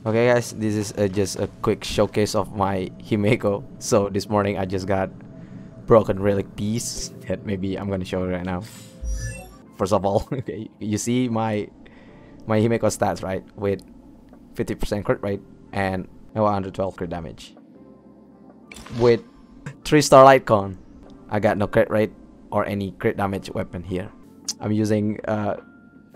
Okay guys, this is uh, just a quick showcase of my Himeko. So this morning I just got broken relic piece that maybe I'm gonna show right now. First of all, okay, you see my my Himeko stats right with 50% crit rate and 112 crit damage. With 3 star light cone, I got no crit rate or any crit damage weapon here. I'm using uh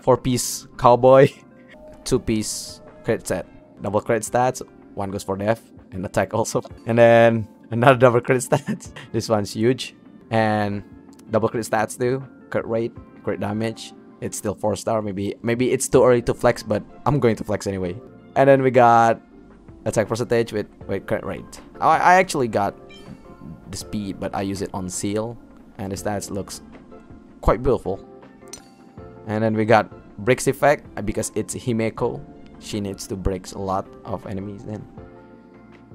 4 piece cowboy, 2 piece crit set double crit stats. One goes for death and attack also. And then another double crit stats. This one's huge. And double crit stats too. Crit rate, crit damage. It's still 4 star. Maybe maybe it's too early to flex, but I'm going to flex anyway. And then we got attack percentage with, with crit rate. I, I actually got the speed, but I use it on Seele. And the stats looks quite beautiful. And then we got break effect uh, because it's Himeko she needs to break a lot of enemies then.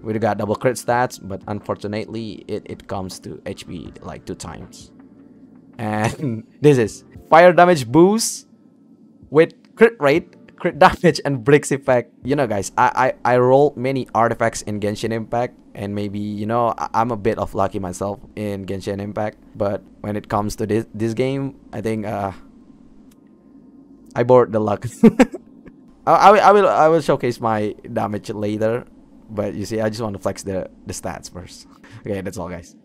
We got double crit stats, but unfortunately it, it comes to HP like two times. And this is fire damage boost with crit rate, crit damage, and break effect. You know guys, I, I, I rolled many artifacts in Genshin Impact and maybe you know I'm a bit of lucky myself in Genshin Impact, but when it comes to this this game, I think uh I bought the luck. I, I, will, I will showcase my damage later, but you see, I just want to flex the the stats first. Okay, that's all, guys.